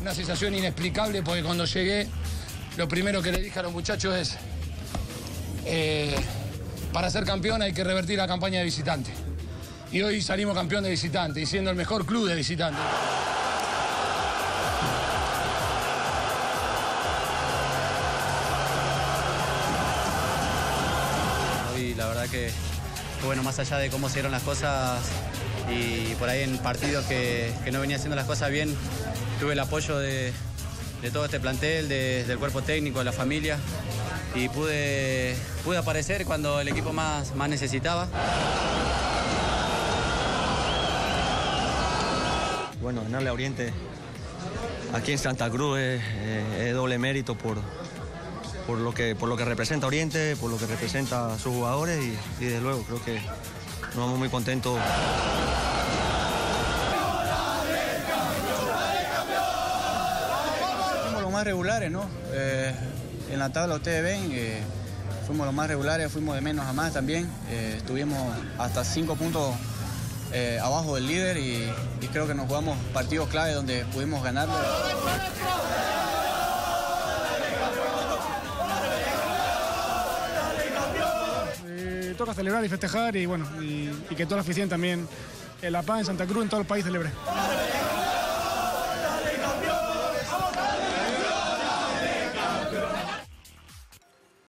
una sensación inexplicable porque cuando llegué, lo primero que le dije a los muchachos es, eh, para ser campeón hay que revertir la campaña de visitante. Y hoy salimos campeón de visitante y siendo el mejor club de visitante. Hoy la verdad que, bueno, más allá de cómo se dieron las cosas y por ahí en partidos que, no venía haciendo las cosas bien, tuve el apoyo de, todo este plantel, de- del cuerpo técnico, de la familia y pude, pude aparecer cuando el equipo más, más necesitaba. Bueno, ganarle a Oriente aquí en Santa Cruz es doble mérito por, por, lo que, por lo que representa Oriente, por lo que representa a sus jugadores y, desde luego creo que nos vamos muy contentos. Fuimos los más regulares, ¿no? Eh, en la tabla ustedes ven, eh, fuimos los más regulares, fuimos de menos a más también. Eh, estuvimos hasta cinco puntos abajo del líder y, y creo que nos jugamos partidos clave donde pudimos ganarlo. Toca celebrar y festejar y bueno, y, que toda la afición también en La Paz, en Santa Cruz, en todo el país celebre.